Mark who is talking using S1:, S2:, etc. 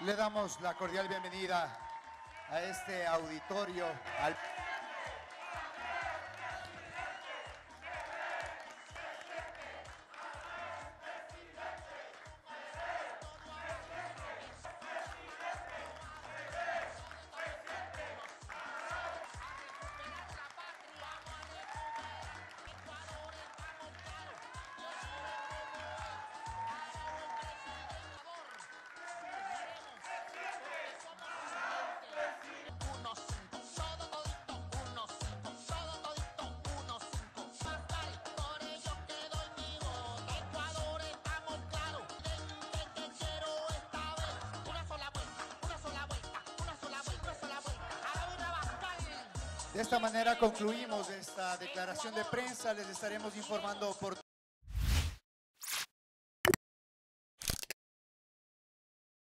S1: Le damos la cordial bienvenida a este auditorio, al De esta manera concluimos esta declaración de prensa. Les estaremos informando por